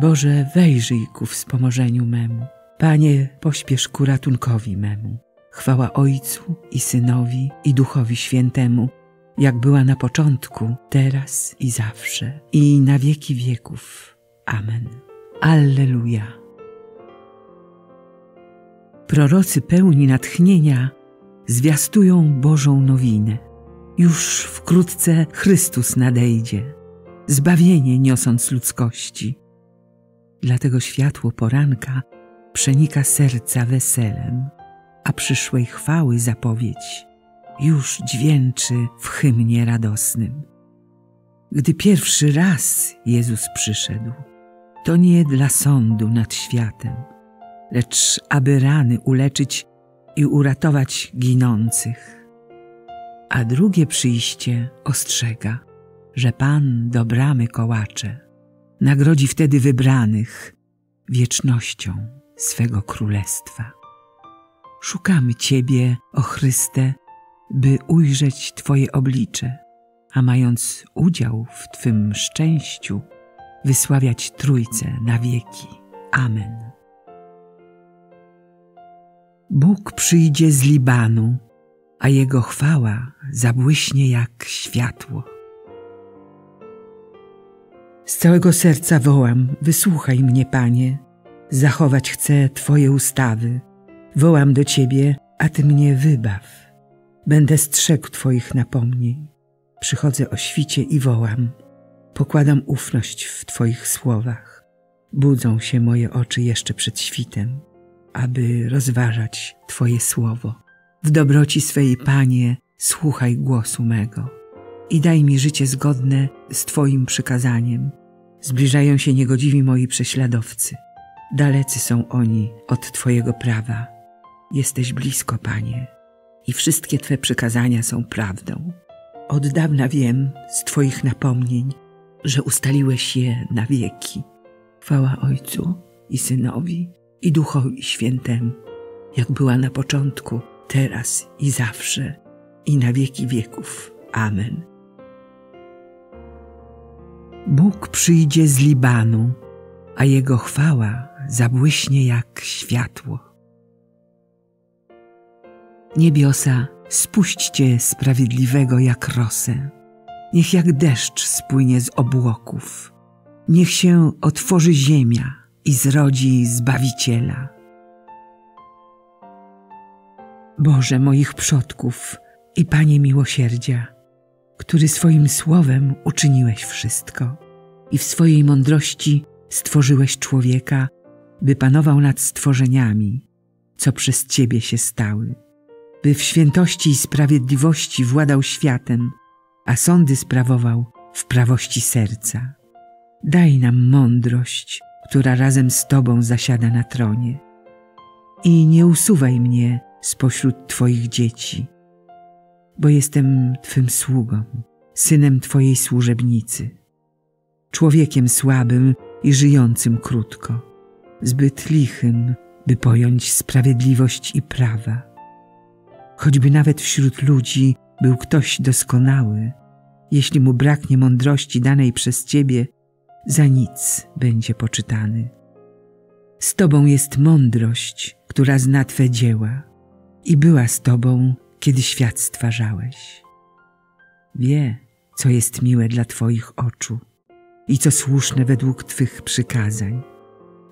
Boże, wejrzyj ku wspomożeniu memu. Panie, pośpiesz ku ratunkowi memu. Chwała Ojcu i Synowi i Duchowi Świętemu, jak była na początku, teraz i zawsze, i na wieki wieków. Amen. Alleluja. Prorocy pełni natchnienia zwiastują Bożą nowinę. Już wkrótce Chrystus nadejdzie, zbawienie niosąc ludzkości. Dlatego światło poranka przenika serca weselem, a przyszłej chwały zapowiedź już dźwięczy w hymnie radosnym. Gdy pierwszy raz Jezus przyszedł, to nie dla sądu nad światem, lecz aby rany uleczyć i uratować ginących. A drugie przyjście ostrzega, że Pan do bramy kołacze nagrodzi wtedy wybranych wiecznością swego królestwa. Szukamy Ciebie, o Chryste, by ujrzeć Twoje oblicze, a mając udział w Twym szczęściu, wysławiać Trójcę na wieki. Amen. Bóg przyjdzie z Libanu, a Jego chwała zabłyśnie jak światło. Z całego serca wołam, wysłuchaj mnie, Panie. Zachować chcę Twoje ustawy. Wołam do Ciebie, a Ty mnie wybaw. Będę strzegł Twoich napomnień. Przychodzę o świcie i wołam. Pokładam ufność w Twoich słowach. Budzą się moje oczy jeszcze przed świtem, aby rozważać Twoje słowo. W dobroci swej, Panie, słuchaj głosu mego i daj mi życie zgodne z Twoim przykazaniem. Zbliżają się niegodziwi moi prześladowcy. Dalecy są oni od Twojego prawa. Jesteś blisko, Panie, i wszystkie Twe przykazania są prawdą. Od dawna wiem z Twoich napomnień, że ustaliłeś je na wieki. Chwała Ojcu i Synowi i Duchowi Świętemu, jak była na początku, teraz i zawsze, i na wieki wieków. Amen. Bóg przyjdzie z Libanu, a Jego chwała zabłyśnie jak światło. Niebiosa, spuśćcie sprawiedliwego jak rosę. Niech jak deszcz spłynie z obłoków. Niech się otworzy ziemia i zrodzi Zbawiciela. Boże moich przodków i Panie miłosierdzia, który swoim słowem uczyniłeś wszystko i w swojej mądrości stworzyłeś człowieka, by panował nad stworzeniami, co przez Ciebie się stały, by w świętości i sprawiedliwości władał światem, a sądy sprawował w prawości serca. Daj nam mądrość, która razem z Tobą zasiada na tronie. I nie usuwaj mnie spośród Twoich dzieci, bo jestem Twym sługą, synem Twojej służebnicy, człowiekiem słabym i żyjącym krótko, zbyt lichym, by pojąć sprawiedliwość i prawa. Choćby nawet wśród ludzi był ktoś doskonały, jeśli mu braknie mądrości danej przez Ciebie, za nic będzie poczytany. Z Tobą jest mądrość, która zna Twe dzieła i była z Tobą, kiedy świat stwarzałeś. Wie, co jest miłe dla Twoich oczu i co słuszne według Twych przykazań.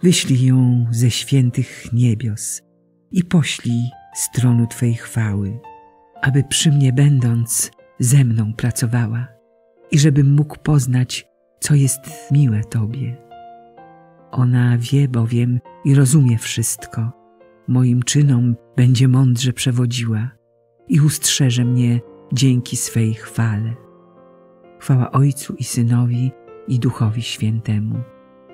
Wyślij ją ze świętych niebios i poślij stronu Twej chwały, aby przy mnie będąc ze mną pracowała i żebym mógł poznać, co jest miłe Tobie. Ona wie bowiem i rozumie wszystko. Moim czynom będzie mądrze przewodziła i ustrzeże mnie dzięki swej chwale. Chwała Ojcu i Synowi i Duchowi Świętemu,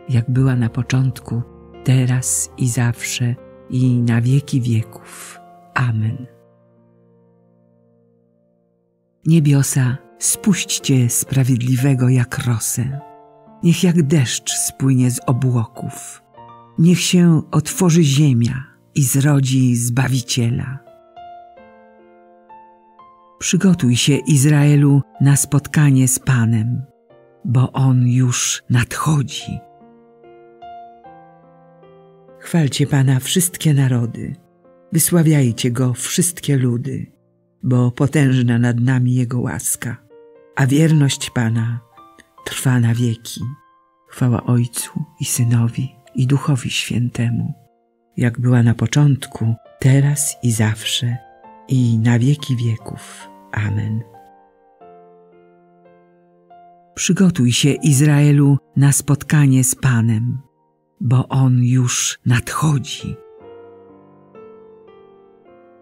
jak była na początku, teraz i zawsze i na wieki wieków. Amen. Niebiosa, spuśćcie sprawiedliwego jak rosę. Niech jak deszcz spłynie z obłoków. Niech się otworzy ziemia i zrodzi Zbawiciela. Przygotuj się, Izraelu, na spotkanie z Panem, bo On już nadchodzi. Chwalcie Pana wszystkie narody, wysławiajcie Go wszystkie ludy, bo potężna nad nami Jego łaska, a wierność Pana trwa na wieki. Chwała Ojcu i Synowi i Duchowi Świętemu, jak była na początku, teraz i zawsze, i na wieki wieków. Amen. Przygotuj się, Izraelu, na spotkanie z Panem, bo On już nadchodzi.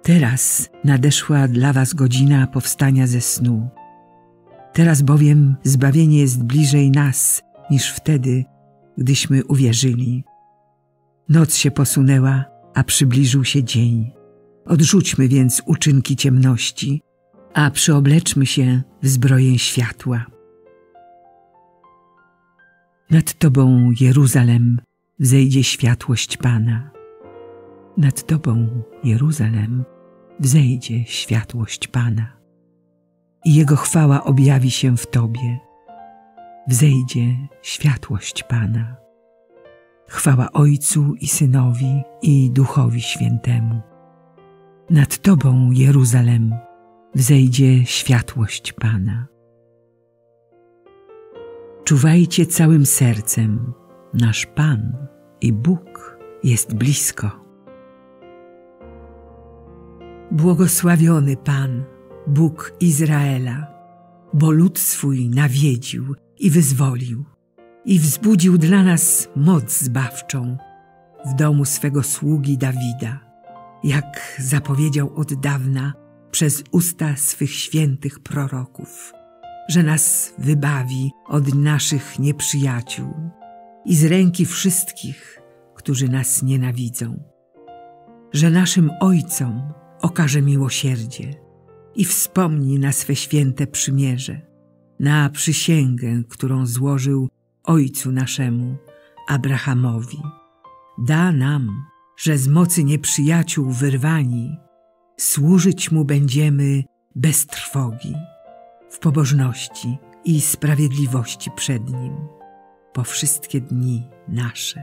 Teraz nadeszła dla Was godzina powstania ze snu. Teraz bowiem zbawienie jest bliżej nas niż wtedy, gdyśmy uwierzyli. Noc się posunęła, a przybliżył się dzień. Odrzućmy więc uczynki ciemności, a przyobleczmy się w zbroję światła. Nad Tobą, Jeruzalem, wzejdzie światłość Pana. Nad Tobą, Jeruzalem, wzejdzie światłość Pana. I Jego chwała objawi się w Tobie. Wzejdzie światłość Pana. Chwała Ojcu i Synowi i Duchowi Świętemu. Nad Tobą, Jeruzalem, wzejdzie światłość Pana. Czuwajcie całym sercem, nasz Pan i Bóg jest blisko. Błogosławiony Pan, Bóg Izraela, bo lud swój nawiedził i wyzwolił i wzbudził dla nas moc zbawczą w domu swego sługi Dawida, jak zapowiedział od dawna przez usta swych świętych proroków, że nas wybawi od naszych nieprzyjaciół i z ręki wszystkich, którzy nas nienawidzą, że naszym ojcom okaże miłosierdzie i wspomni na swe święte przymierze, na przysięgę, którą złożył ojcu naszemu, Abrahamowi. Da nam, że z mocy nieprzyjaciół wyrwani, służyć mu będziemy bez trwogi, w pobożności i sprawiedliwości przed nim, po wszystkie dni nasze.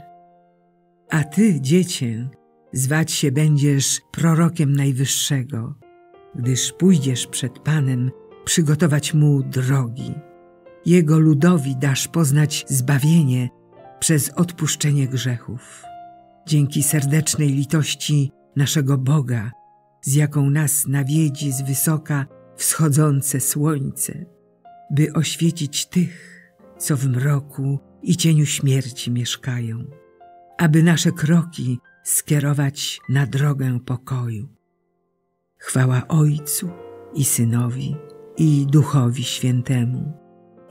A ty, dziecię, zwać się będziesz prorokiem Najwyższego, gdyż pójdziesz przed Panem przygotować Mu drogi. Jego ludowi dasz poznać zbawienie przez odpuszczenie grzechów. Dzięki serdecznej litości naszego Boga, z jaką nas nawiedzi z wysoka wschodzące słońce, by oświecić tych, co w mroku i cieniu śmierci mieszkają, aby nasze kroki skierować na drogę pokoju. Chwała Ojcu i Synowi i Duchowi Świętemu,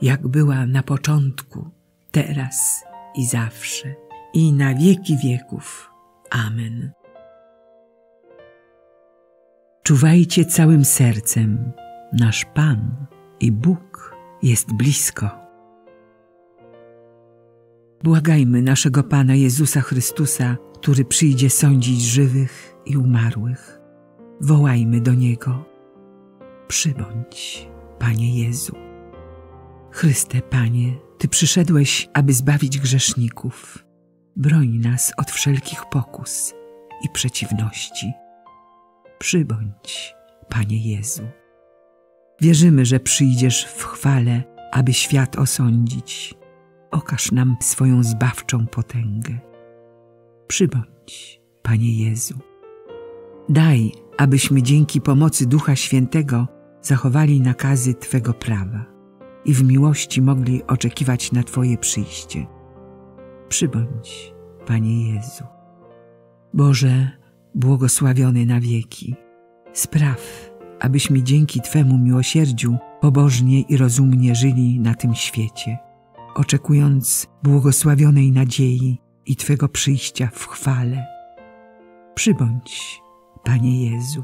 jak była na początku, teraz i zawsze, i na wieki wieków. Amen. Czuwajcie całym sercem, nasz Pan i Bóg jest blisko. Błagajmy naszego Pana Jezusa Chrystusa, który przyjdzie sądzić żywych i umarłych. Wołajmy do Niego. Przybądź, Panie Jezu. Chryste, Panie, Ty przyszedłeś, aby zbawić grzeszników. Broń nas od wszelkich pokus i przeciwności. Przybądź, Panie Jezu. Wierzymy, że przyjdziesz w chwale, aby świat osądzić. Okaż nam swoją zbawczą potęgę. Przybądź, Panie Jezu. Daj, abyśmy dzięki pomocy Ducha Świętego zachowali nakazy Twego prawa i w miłości mogli oczekiwać na Twoje przyjście. Przybądź, Panie Jezu. Boże, błogosławiony na wieki, spraw, abyśmy dzięki Twemu miłosierdziu pobożnie i rozumnie żyli na tym świecie, oczekując błogosławionej nadziei i Twego przyjścia w chwale. Przybądź, Panie Jezu.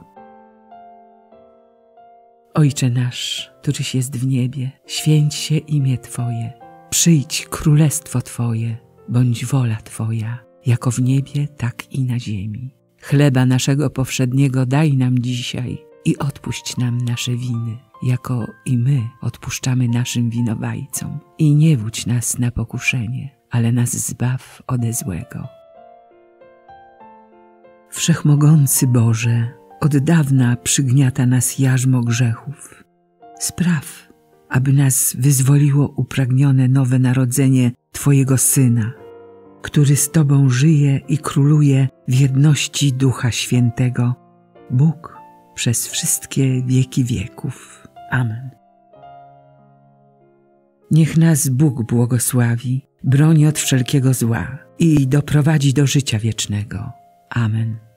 Ojcze nasz, któryś jest w niebie, święć się imię Twoje, przyjdź królestwo Twoje, bądź wola Twoja, jako w niebie, tak i na ziemi. Chleba naszego powszedniego daj nam dzisiaj i odpuść nam nasze winy, jako i my odpuszczamy naszym winowajcom. I nie wódź nas na pokuszenie, ale nas zbaw ode złego. Wszechmogący Boże, od dawna przygniata nas jarzmo grzechów. Spraw, aby nas wyzwoliło upragnione nowe narodzenie Twojego Syna, który z Tobą żyje i króluje w jedności Ducha Świętego, Bóg przez wszystkie wieki wieków. Amen. Niech nas Bóg błogosławi, broni od wszelkiego zła i doprowadzi do życia wiecznego. Amen.